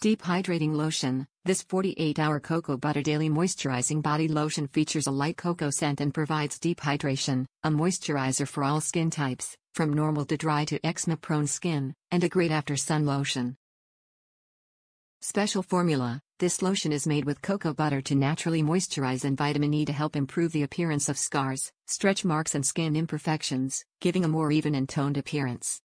Deep Hydrating Lotion This 48 hour cocoa butter daily moisturizing body lotion features a light cocoa scent and provides deep hydration, a moisturizer for all skin types, from normal to dry to eczema prone skin, and a great after sun lotion. Special formula This lotion is made with cocoa butter to naturally moisturize and vitamin E to help improve the appearance of scars, stretch marks, and skin imperfections, giving a more even and toned appearance.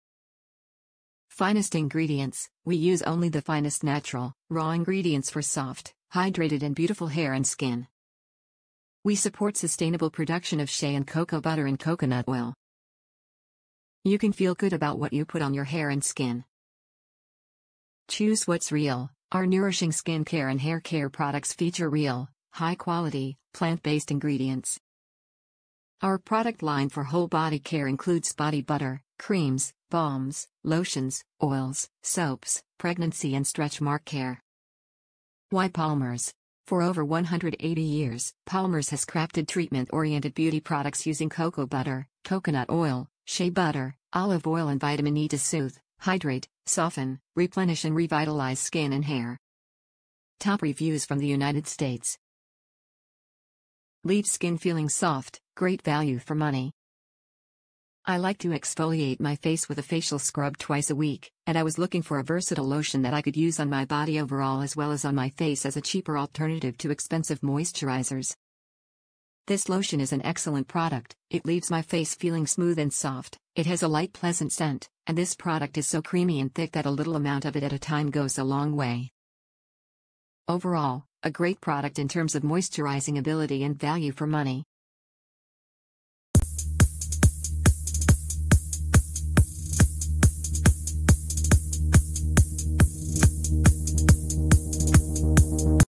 Finest ingredients We use only the finest natural, raw ingredients for soft, hydrated, and beautiful hair and skin. We support sustainable production of shea and cocoa butter and coconut oil. You can feel good about what you put on your hair and skin. Choose what's real. Our nourishing skincare and hair care products feature real, high quality, plant based ingredients. Our product line for whole body care includes body butter, creams, balms, lotions, oils, soaps, pregnancy and stretch mark care. Why Palmer's? For over 180 years, Palmer's has crafted treatment-oriented beauty products using cocoa butter, coconut oil, shea butter, olive oil and vitamin E to soothe, hydrate, soften, replenish and revitalize skin and hair. Top reviews from the United States. Leaves skin feeling soft, great value for money. I like to exfoliate my face with a facial scrub twice a week, and I was looking for a versatile lotion that I could use on my body overall as well as on my face as a cheaper alternative to expensive moisturizers. This lotion is an excellent product, it leaves my face feeling smooth and soft, it has a light pleasant scent, and this product is so creamy and thick that a little amount of it at a time goes a long way. Overall, a great product in terms of moisturizing ability and value for money.